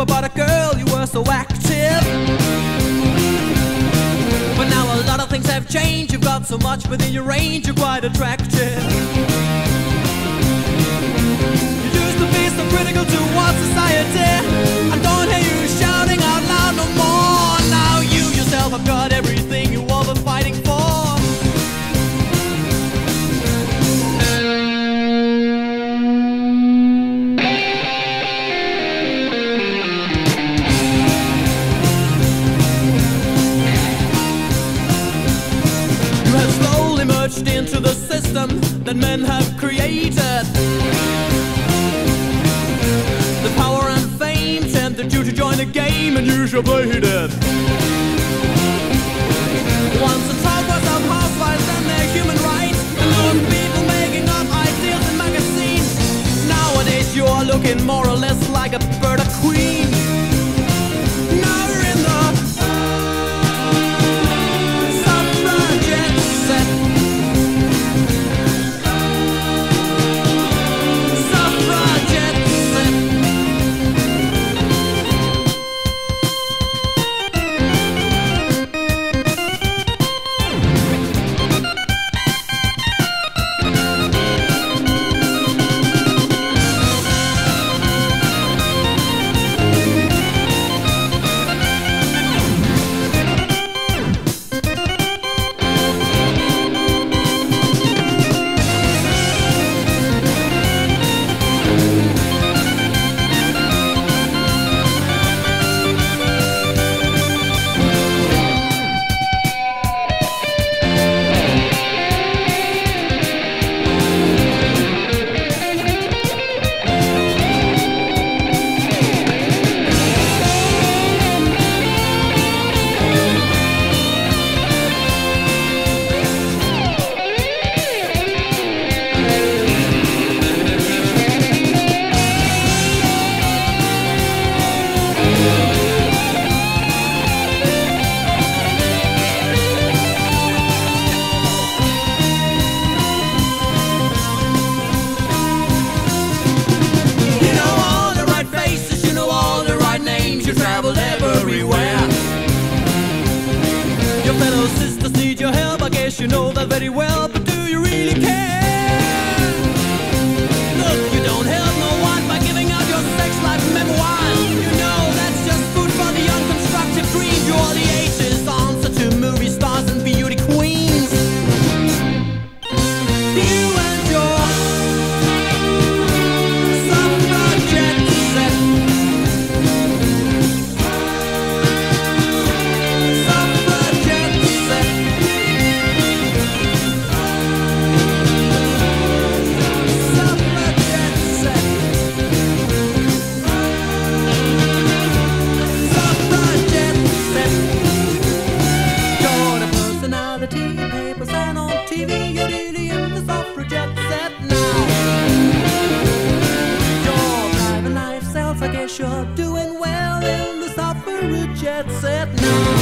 about a girl, you were so active. But now a lot of things have changed. You've got so much within your range, you're quite attractive. System that men have created. The power and fame tempted you to join the game, and you should play it. Once the talk was of housewives and their human rights, and those people making up ideals in magazines. Nowadays, you are looking more or less like a bird of queen. Sisters need your help, I guess you know that very well, papers and TV. You're in the set now. Your private life I guess you're doing well in the suffragette set now.